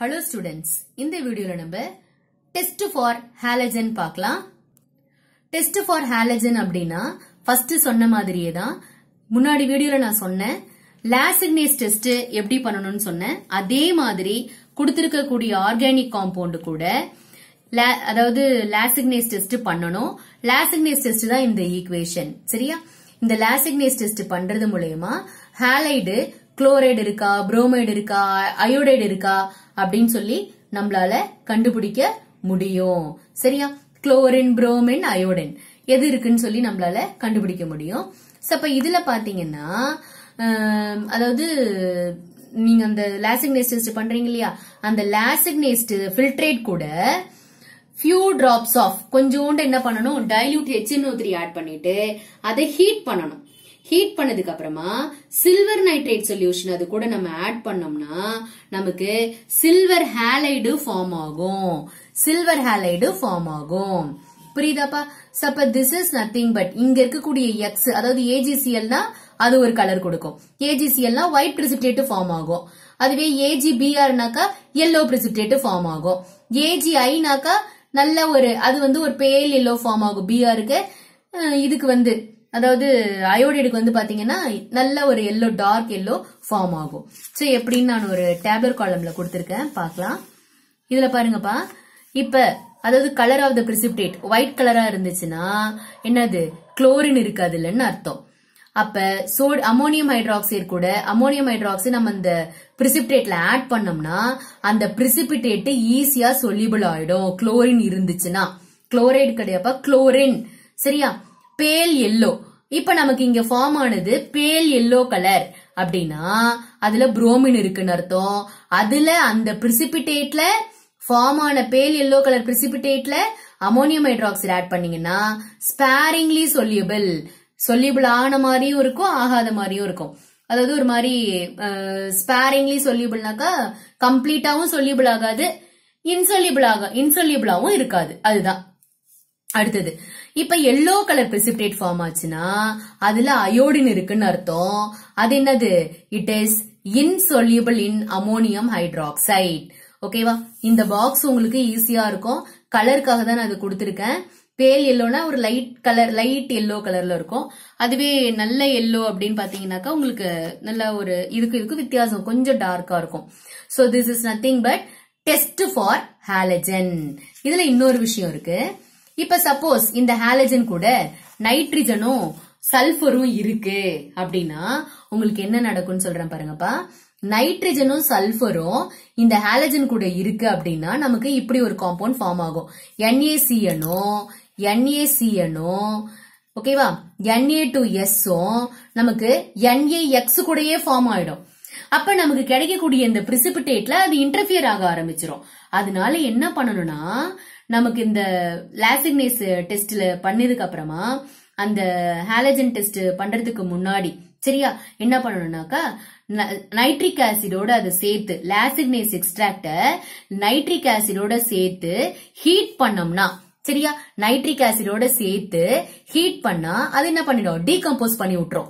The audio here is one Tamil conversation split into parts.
ஹலோ ஸ்டூடெண்ட்ஸ் இந்த வீடியோல நம்ம டெஸ்ட் ஃபார் ஹாலஜன் பார்க்கலாம். டெஸ்ட் ஃபார் ஹாலஜன் அப்படின்னா ஃபர்ஸ்ட் சொன்ன மாதிரியே தான். முன்னாடி வீடியோல நான் சொன்னேன் லாசிக்னேஸ் டெஸ்ட் எப்படி பண்ணணும்னு சொன்னேன் அதே மாதிரி கொடுத்திருக்கக்கூடிய ஆர்கானிக் காம்பவுண்ட் கூட அதாவது லாசிக்னேஸ் டெஸ்ட் பண்ணணும். லாசிக்னேஸ் டெஸ்ட் தான் இந்த ஈக்குவேஷன் சரியா? இந்த லாசிக்னேஸ் டெஸ்ட் பண்றது மூலயமா ஹாலைடு குளோரைடு இருக்கா புரோமைடு இருக்கா அயோடைடு இருக்கா அப்படின்னு சொல்லி நம்மளால கண்டுபிடிக்க முடியும். சரியா? Chlorine bromine iodine. எது இருக்குன்னு சொல்லி நம்மளால கண்டுபிடிக்க முடியும். So, அப்ப இதுல பாத்தீங்கன்னா அதாவது நீங்க அந்த லாசிக்னேஸ் டெஸ்ட் பண்றீங்க இல்லையா? அந்த லாசிக்னேஸ் ஃபில்ட்ரேட் கூட ஃபியூ டிராப்ஸ் ஆஃப் கொஞ்சோண்டு என்ன பண்ணணும்? டைல்யூட் ஹெச்என்ஓ த்ரீ ஆட் பண்ணிட்டு அதை ஹீட் பண்ணணும். ஹீட் பண்ணதுக்கு அப்புறமா சில்வர் நைட்ரேட் சொல்யூஷன் அது கூட நம்ம ஆட் பண்ணோம்னா நமக்கு சில்வர் ஹேலைடு ஃபார்ம் ஆகும். சில்வர் ஹேலைடு ஃபார்ம் ஆகும். புரியுதாப்பா? சப்ப திஸ் இஸ் நத்திங் பட் இங்க இருக்கக்கூடிய எக்ஸ் அதாவது ஏஜிசிஎல்னா அது ஒரு கலர் கொடுக்கும். ஏஜிசிஎல்னா ஒயிட் பிரிசிப்டேட் ஃபார்ம் ஆகும். அதுவே ஏஜி பிஆர்னாக்கா எல்லோ பிரிசிப்டேட் ஃபார்ம் ஆகும். ஏஜி ஐனாக்கா நல்ல ஒரு அது வந்து ஒரு பேல் எல்லோ ஃபார்ம் ஆகும். பிஆருக்கு இதுக்கு வந்து அதாவது அயோடைடுக்கு வந்து பாத்தீங்கன்னா நல்ல ஒரு எல்லோ டார்க் எல்லோ ஃபார்ம் ஆகும். சோ எப்படின்னு நான் ஒரு டேப்லர் காலம்ல கொடுத்துருக்கேன். பார்க்கலாம். இதுல பாருங்கப்பா. இப்ப அதாவது colour of the precipitate white கலரா இருந்துச்சுன்னா என்னது? குளோரின் இருக்கு அதுலன்னு அர்த்தம். அப்ப சோடு அமோனியம் ஹைட்ராக்சைடு கூட அமோனியம் ஹைட்ராக்சைடு நம்ம அந்த precipitate ஆட் பண்ணோம்னா அந்த precipitate ஈஸியா சொல்யூபிள் ஆயிடும். குளோரின் இருந்துச்சுன்னா. குளோரைடு கிடையாப்பா குளோரின் சரியா? பேல் எல்லோ இப்ப நமக்கு இங்க ஃபார்ம் ஆனது பேல் எல்லோ கலர் அப்படின்னா அதுல புரோமின் இருக்குன்னு அர்த்தம். அதுல அந்த precipitate-ல ஃபார்ம் ஆன பேல் எல்லோ கலர் precipitate-ல அமோனியம் ஹைட்ராக்சைடு ஆட் பண்ணீங்கன்னா ஸ்பேரிங்லி சொல்யூபிள் சொல்யூபிள் ஆன மாதிரியும் இருக்கும் ஆகாத மாதிரியும் இருக்கும். அதாவது ஒரு மாதிரி ஸ்பேரிங்லி சொல்யூபிள்னாக்கா கம்ப்ளீட்டாவும் சொல்யூபிள் ஆகாது இன்சொல்யூபிள் ஆக இன்சொல்யூபிளாவும் இருக்காது. அதுதான். அடுத்தது. இப்ப எல்லோ கலர் precipitate ஃபார்ம் ஆச்சுன்னா அதுல அயோடின் இருக்குன்னு அர்த்தம். அது என்னது? It is insoluble in ammonium hydroxide ஓகேவா இந்த பாக்ஸ் உங்களுக்கு ஈஸியா இருக்கும். கலருக்காக தான் நான் அது கொடுத்துருக்கேன். பேல் எல்லோனா ஒரு லைட் கலர் லைட் எல்லோ கலர்ல இருக்கும். அதுவே நல்ல எல்லோ அப்படின்னு பாத்தீங்கன்னாக்கா உங்களுக்கு நல்ல ஒரு இதுக்கு இதுக்கு வித்தியாசம் கொஞ்சம் டார்க்கா இருக்கும். So this is nothing but test for halogen இதுல இன்னொரு விஷயம் இருக்கு. இப்ப சப்போஸ் இந்த ஹாலஜன் கூட நைட்ரஜனும் சல்பரும் இருக்கு அப்படின்னா உங்களுக்கு என்ன நடக்கும்னு சொல்றேன் பாருங்கப்பா. நைட்ரஜனும் சல்பரும் இந்த ஹாலஜன் கூட இருக்கு அப்படின்னா நமக்கு இப்படி ஒரு காம்பவுண்ட் ஃபார்ம் ஆகும். என்ஏசிஎனும் என்ஏசிஎனும் ஓகேவா என்ஏ டு எஸ்ஸும் நமக்கு NaX கூடயே ஃபார்ம் ஆயிடும். அப்ப நமக்கு கிடைக்கக்கூடிய இந்த பிரிசிபிட்டேட்ல அது இன்டர்ஃபியர் ஆக ஆரம்பிச்சிடும் அதனால என்ன பண்ணணும்னா நமக்கு இந்த லாசிக்னேஸ் டெஸ்ட்ல பண்ணதுக்கு அப்புறமா அந்த ஹாலஜன் டெஸ்ட் பண்றதுக்கு முன்னாடி சரியா? என்ன பண்ணணும்னாக்கா நைட்ரிக் ஆசிடோட அதை சேர்த்து லாசிக்னேஸ் எக்ஸ்ட்ராக்ட நைட்ரிக் ஆசிடோட சேர்த்து ஹீட் பண்ணோம்னா சரியா? நைட்ரிக் ஆசிடோட சேர்த்து ஹீட் பண்ணா அது என்ன பண்ணிடும்? டீகம்போஸ் பண்ணி விட்டுரும்.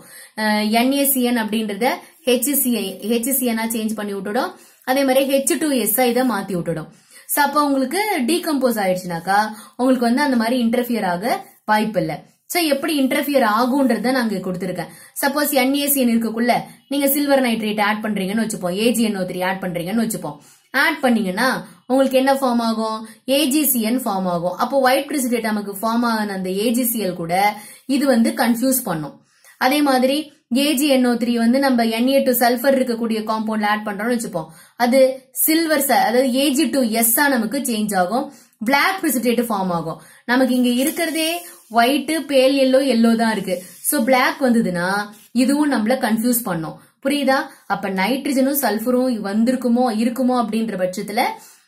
என்ஏசிஎன் அப்படின்றத ஹெச்சிசிஐ ஹெச்சிசிஎனா சேஞ்ச் பண்ணி விட்டுடும். அதே மாதிரி ஹெச் டூ எஸ்ஐ இதை மாத்தி விட்டுடும். சோ அப்ப உங்களுக்கு டீகம்போஸ் ஆயிடுச்சுனாக்கா உங்களுக்கு வந்து அந்த மாதிரி இன்டர்ஃபியர் ஆக வாய்ப்பு இல்லை சோ எப்படி இன்டர்ஃபியர் ஆகுன்றத நான் இங்க கொடுத்துருக்கேன். சப்போஸ் என்ஏசிஎன் இருக்கக்குள்ள நீங்க சில்வர் நைட்ரேட் ஆட் பண்றீங்கன்னு வச்சுப்போம். ஏஜிஎன் த்ரீ ஆட் பண்றீங்கன்னு வச்சுப்போம். ஆட் பண்ணீங்கன்னா உங்களுக்கு என்ன ஃபார்ம் ஆகும்? ஏஜிசிஎன் ஃபார்ம் ஆகும். அப்போ ஒயிட் பிரிசிடேட் நமக்கு ஃபார்ம் ஆன அந்த ஏஜிசிஎல் கூட இது வந்து கன்ஃபியூஸ் பண்ணும். அதே மாதிரி ஏஜிஎன்ஓ த்ரீ வந்து நம்ம என்ஏ டு சல்ஃபர் இருக்கக்கூடிய காம்பவுண்ட்ல ஆட் பண்றோம்னு வச்சுப்போம். அது சில்வர் அதாவது ஏஜி டு எஸ் நமக்கு சேஞ்ச் ஆகும். பிளாக் precipitate ஃபார்ம் ஆகும். நமக்கு இங்க இருக்கிறதே ஒயிட் பேல் எல்லோ எல்லோ தான் இருக்கு. சோ பிளாக் வந்ததுன்னா இதுவும் நம்மள கன்ஃபியூஸ் பண்ணும். புரியுதா? அப்ப நைட்ரஜனும் சல்ஃபரும் வந்திருக்குமோ இருக்குமோ அப்படின்ற பட்சத்துல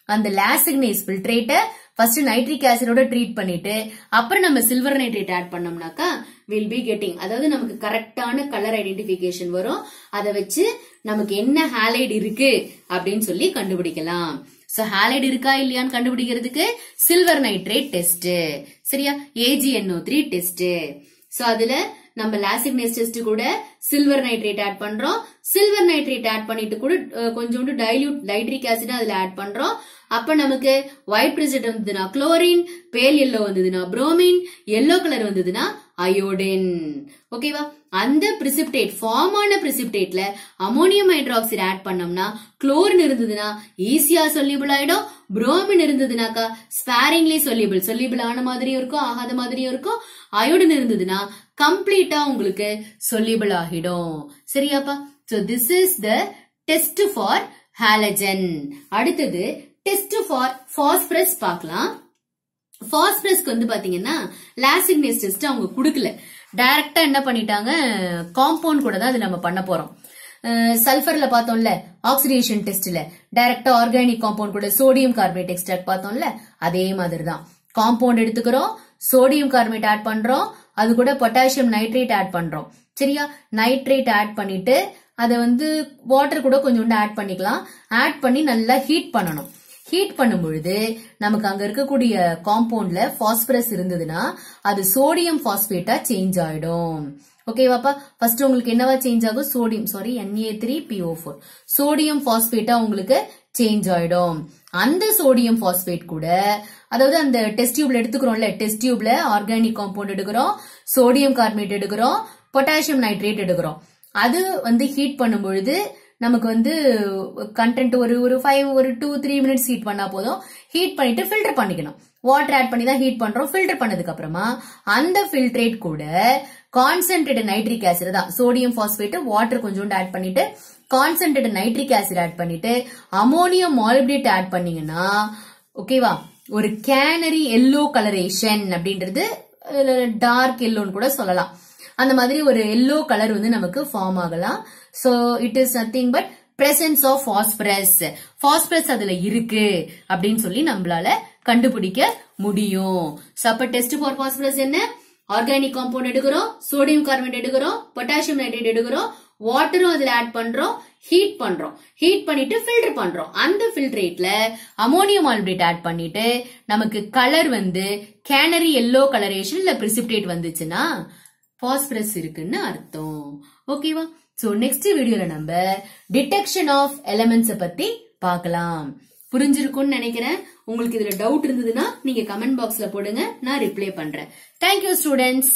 அந்த லாசிக்னேஸ் ஃபில்ட்ரேட்ட ஃபர்ஸ்ட் நைட்ரிக் ஆசிடோட ட்ரீட் பண்ணிட்டு அப்புறம் நம்ம சில்வர் நைட்ரேட் ஆட் பண்ணோம்னாக்கா வில் பி கெட்டிங் அதாவது நமக்கு கரெக்டான கலர் ஐடென்டிபிகேஷன் வரும். அதை வச்சு நமக்கு என்ன ஹேலைட் இருக்கு அப்படின்னு சொல்லி கண்டுபிடிக்கலாம். சோ ஹேலைட் இருக்கா இல்லையான்னு கண்டுபிடிக்கிறதுக்கு சில்வர் நைட்ரேட் டெஸ்ட் சரியா? A G N O three test so அதுல நம்ம லாசிக் டெஸ்ட் கூட சில்வர் நைட்ரேட் ஆட் பண்றோம். சில்வர் நைட்ரேட் ஆட் பண்ணிட்டு கூட கொஞ்சோண்டு டைல்யூட் நைட்ரிக் ஆசிட் அதுல ஆட் பண்றோம். அப்ப நமக்கு ஒயிட் பிரிசிட் வந்ததுன்னா குளோரின் பேல் எல்லோ வந்ததுன்னா புரோமின் எல்லோ கலர் வந்ததுன்னா அயோடின் ஓகேவா அந்த பிரிசிப்டேட் ஃபார்ம் ஆன பிரிசிப்டேட்ல அமோனியம் ஹைட்ராக்சைடு ஆட் பண்ணோம்னா குளோரின் இருந்ததுன்னா ஈஸியா சொல்லிபிள் ஆயிடும். புரோமின் இருந்ததுனாக்கா ஸ்பேரிங்லி சொல்லிபிள் சொல்யூபிள் ஆன மாதிரியும் இருக்கும் ஆகாத மாதிரியும் இருக்கும். அயோடின் இருந்ததுன்னா கம்ப்ளீட்டா உங்களுக்கு சொல்லிபிள் ஆகிடும். சரியாப்பா? So this is the test for halogen அடுத்தது டெஸ்ட் ஃபார் பாஸ்பரஸ் பார்க்கலாம். பாஸ்பரஸ்க்கு வந்து பாத்தீங்கன்னா லாசிக்னேஸ் டெஸ்ட் அவங்க கொடுக்கல. டைரக்டா என்ன பண்ணிட்டாங்க? காம்பவுண்ட் கூட தான் அது நம்ம பண்ண போறோம். சல்ஃபர்ல பார்த்தோம்ல ஆக்சிடேஷன் டெஸ்ட்ல டைரக்டா ஆர்கானிக் காம்பவுண்ட் கூட சோடியம் கார்பனேட் எக்ஸ்ட்ராக்ட் பார்த்தோம்ல அதே மாதிரி தான் காம்பவுண்ட் எடுத்துக்கிறோம் சோடியம் கார்பனேட் ஆட் பண்றோம் அது கூட பொட்டாசியம் நைட்ரேட் ஆட் பண்றோம். சரியா? நைட்ரேட் ஆட் பண்ணிட்டு அதை வந்து வாட்டர் கூட கொஞ்சோண்டு ஆட் பண்ணிக்கலாம். ஆட் பண்ணி நல்லா ஹீட் பண்ணணும். ஹீட் பண்ணும் பொழுது நமக்கு அங்க இருக்கக்கூடிய காம்பவுண்ட்ல பாஸ்பரஸ் இருந்ததுன்னா அது சோடியம் பாஸ்பேட்டா சேஞ்ச் ஆயிடும். ஓகேவாப்பா ஃபர்ஸ்ட் உங்களுக்கு என்னவா சேஞ்ச் ஆகும்? Sodium sorry NA3PO4 three P O four sodium பாஸ்பேட்டா உங்களுக்கு சேஞ்ச் ஆயிடும். அந்த சோடியம் பாஸ்பேட் கூட அதாவது அந்த டெஸ்ட் டியூப்ல எடுத்துக்கிறோம்ல டெஸ்ட் டியூப்ல ஆர்கானிக் காம்பவுண்ட் எடுக்கிறோம் சோடியம் கார்பனேட் எடுக்கிறோம் பொட்டாசியம் நைட்ரேட் எடுக்கிறோம். அது வந்து ஹீட் பண்ணும் பொழுது நமக்கு வந்து கண்டென்ட் ஒரு ஒரு ஃபைவ் ஒரு டூ த்ரீ மினிட்ஸ் ஹீட் பண்ணா போதும். ஹீட் பண்ணிட்டு ஃபில்டர் பண்ணிக்கணும். வாட்டர் ஆட் பண்ணி தான் ஹீட் பண்றோம். ஃபில்டர் பண்ணதுக்கு அப்புறமா அந்த ஃபில்ட்ரேட் கூட கான்சென்ட்ரேட் நைட்ரிக் ஆசிட் தான். சோடியம் பாஸ்பேட் வாட்டர் கொஞ்சோண்டு ஆட் பண்ணிட்டு கான்சென்ட்ரேட் நைட்ரிக் ஆசிட் ஆட் பண்ணிட்டு அமோனியம் மாலிபிடேட் ஆட் பண்ணீங்கன்னா ஓகேவா ஒரு கேனரி எல்லோ கலரேஷன் அப்படின்றது டார்க் எல்லோன்னு கூட சொல்லலாம். அந்த மாதிரி ஒரு எல்லோ கலர் வந்து நமக்கு ஃபார்ம் ஆகலாம். So it is nothing but presence of phosphorus phosphorus அதுல இருக்கு அப்படின்னு சொல்லி நம்மளால கண்டுபிடிக்க முடியும். சோ அப்ப டெஸ்ட் ஃபார் பாஸ்பரஸ் என்ன? ஆர்கானிக் காம்பவுண்ட் எடுக்கிறோம் சோடியம் கார்பனேட் எடுக்கிறோம் பொட்டாசியம் நைட்ரேட் எடுக்கிறோம் வாட்டரும் அதுல ஆட் பண்றோம் ஹீட் பண்றோம். ஹீட் பண்ணிட்டு ஃபில்டர் பண்றோம். அந்த ஃபில்ட்ரேட்ல அமோனியம் ஆல்பிரேட் ஆட் பண்ணிட்டு நமக்கு கலர் வந்து கேனரி எல்லோ கலரேஷன் இல்ல பிரிசிப்டேட் வந்துச்சுன்னா பாஸ்பரஸ் இருக்குன்னு அர்த்தம். ஓகேவா சோ நெக்ஸ்ட் வீடியோல நம்ம டிடெக்ஷன் ஆஃப் எலமெண்ட்ஸ பத்தி பார்க்கலாம். புரிஞ்சிருக்கும்னு நினைக்கிறேன். உங்களுக்கு இதுல டவுட் இருந்ததுன்னா நீங்க கமெண்ட் பாக்ஸ்ல போடுங்க. நான் ரிப்ளை பண்றேன். Thank you students